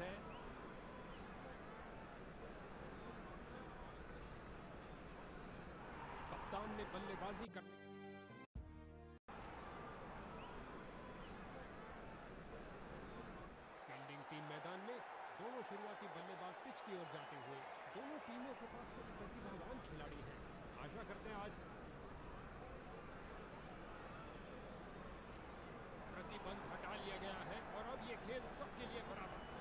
है। कप्तान ने बल्लेबाजी कर फील्डिंग टीम मैदान में दोनों शुरुआती बल्लेबाज पिच की ओर जाते हुए, दोनों टीमों के पास कुछ प्रतिभावान खिलाड़ी हैं। आशा करते हैं आज प्रतिबंध हटा लिया गया है और अब ये खेल सबके लिए बराबर है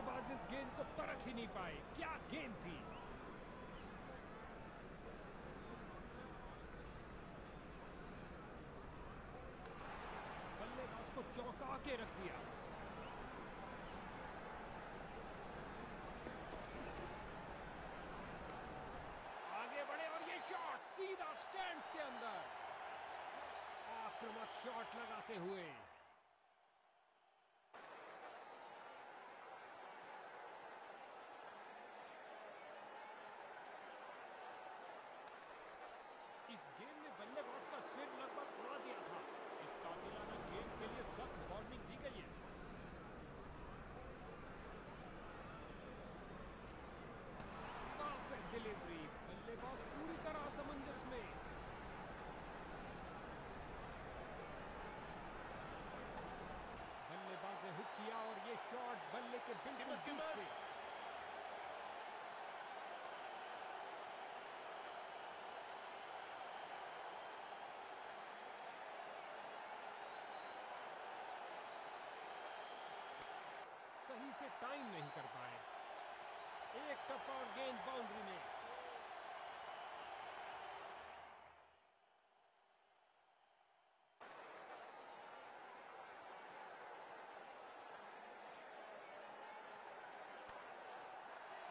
बल्लेबाज इस गेंद को परख ही नहीं पाए। क्या गेंद थी? बल्लेबाज को चौंका के रख दिया। आगे बढ़े और ये शॉट सीधा स्टैंड्स के अंदर। आक्रामक शॉट लगाते हुए इस गेंद ने बल्लेबाज का सिर लगभग उड़ा दिया था इस कातिलाना गेंद के लिए सख्त वार्निंग दी गई है परफेक्ट डिलीवरी बल्लेबाज पूरी तरह असमंजस में बल्लेबाज ने हुक किया और ये शॉट बल्ले के बिल्कुल Gimbus, बीच Gimbus. से सही से टाइम नहीं कर पाए। एक टप्पा और गेंद बाउंड्री में।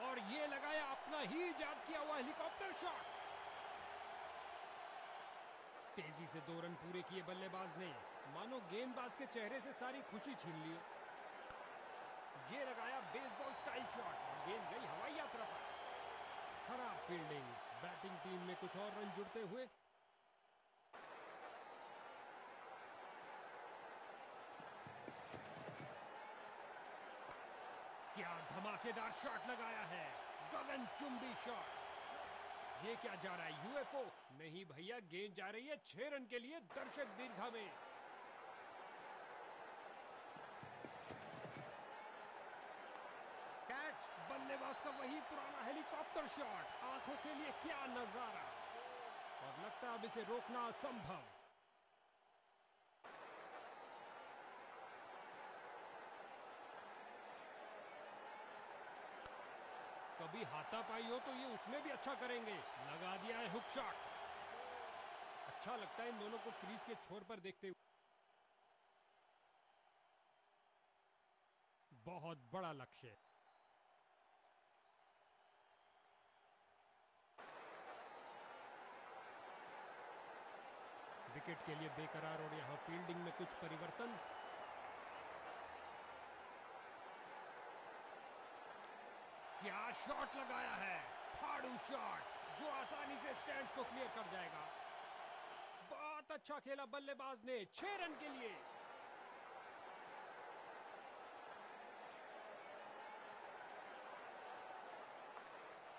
और ये लगाया अपना ही इजाद किया हुआ हेलीकॉप्टर शॉट तेज़ी से दो रन पूरे किए बल्लेबाज ने। मानो गेंदबाज के चेहरे से सारी खुशी छीन ली। ये लगाया बेसबॉल स्टाइल शॉट और गेंद गई हवाई यात्रा पर। खराब फील्डिंग बैटिंग टीम में कुछ और रन जुड़ते हुए। क्या धमाकेदार शॉट लगाया है। गगन चुंबी शॉट ये क्या जा रहा है? यूएफओ नहीं भैया, गेंद जा रही है छह रन के लिए दर्शक दीर्घा में कैच का वही पुराना हेलीकॉप्टर शॉट। आँखों के लिए क्या नज़ारा? और लगता है अब इसे रोकना असंभव। कभी हाथापाई हो तो ये उसमें भी अच्छा करेंगे। लगा दिया है हुक शॉट अच्छा लगता है इन दोनों को क्रीज के छोर पर देखते हुए। बहुत बड़ा लक्ष्य। विकेट के लिए बेकरार और यहाँ फील्डिंग में कुछ परिवर्तन। क्या शॉट लगाया है? फाड़ू शॉट जो आसानी से स्टैंड्स को क्लियर कर जाएगा। बहुत अच्छा खेला बल्लेबाज ने, छह रन के लिए।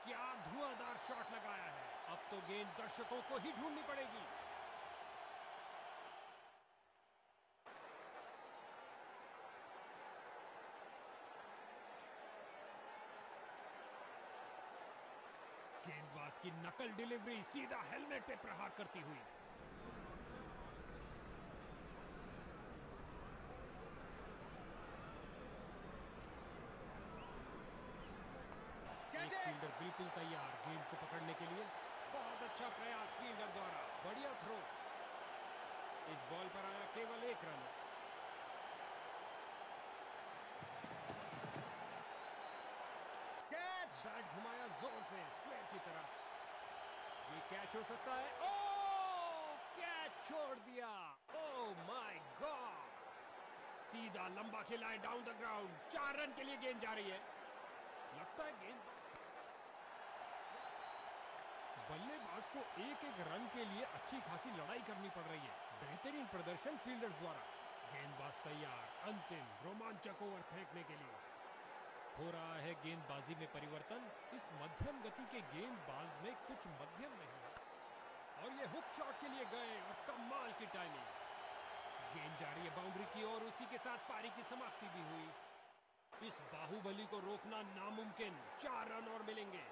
क्या धुआंधार शॉट लगाया है? अब तो गेंद दर्शकों को ही ढूंढनी पड़ेगी। गेंदबाज की नकल डिलीवरी सीधा हेलमेट पे प्रहार करती हुई। फील्डर बिल्कुल तैयार गेंद को पकड़ने के लिए। बहुत अच्छा प्रयास फील्डर द्वारा। बढ़िया थ्रो इस बॉल पर आया केवल एक रन। कैच बैट घुमाया ज़ोर से स्क्वायर की तरफ़ ये कैच हो सकता है। ओ कैच छोड़ दिया। ओ माय गॉड सीधा लंबा खेला है डाउन द ग्राउंड चार रन के लिए गेंद जा रही है। लगता है गेंद बल्लेबाज को एक एक रन के लिए अच्छी खासी लड़ाई करनी पड़ रही है। बेहतरीन प्रदर्शन फील्डर्स द्वारा। गेंदबाज तैयार। अंतिम रोमांचक ओवर फेंकने के लिए। हो रहा है गेंदबाजी में परिवर्तन। इस मध्यम गति के गेंदबाज में कुछ मध्यम नहीं है। और ये हुक शॉट के लिए गए और कमाल की टाइमिंग गेंद जा रही है बाउंड्री की ओर, उसी के साथ पारी की समाप्ति भी हुई। इस बाहुबली को रोकना नामुमकिन। चार रन और मिलेंगे।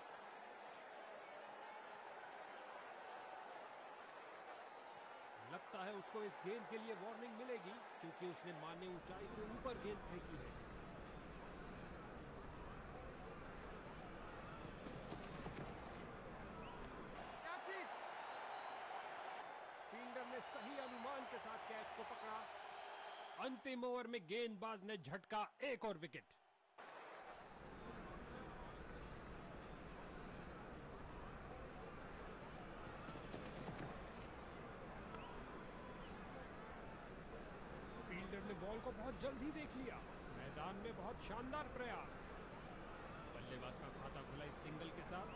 लगता है उसको इस गेंद के लिए वार्निंग मिलेगी, क्योंकि उसने मान्य ऊंचाई से ऊपर गेंद फेंकी है। ने सही अनुमान के साथ कैच को पकड़ा। अंतिम ओवर में गेंदबाज ने झटका एक और विकेट। फील्डर ने बॉल को बहुत जल्दी देख लिया। मैदान में बहुत शानदार प्रयास। बल्लेबाज का खाता खुला इस सिंगल के साथ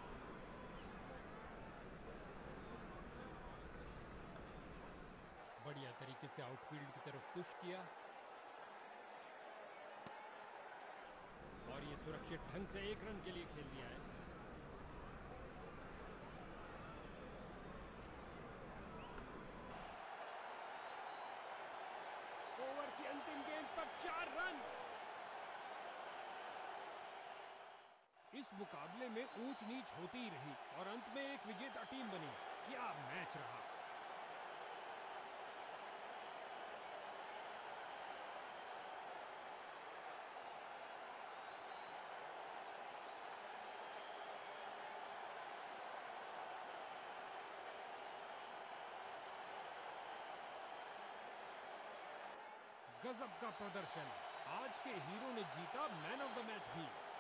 बढ़िया तरीके से आउटफील्ड की तरफ़ पुश किया और ये सुरक्षित ढंग से एक रन के लिए खेल दिया है ओवर की अंतिम गेंद पर चार रन इस मुकाबले में ऊंच नीच होती ही रही और अंत में एक विजेता टीम बनी क्या मैच रहा गजब का प्रदर्शन। आज के हीरो ने जीता मैन ऑफ़ द मैच भी।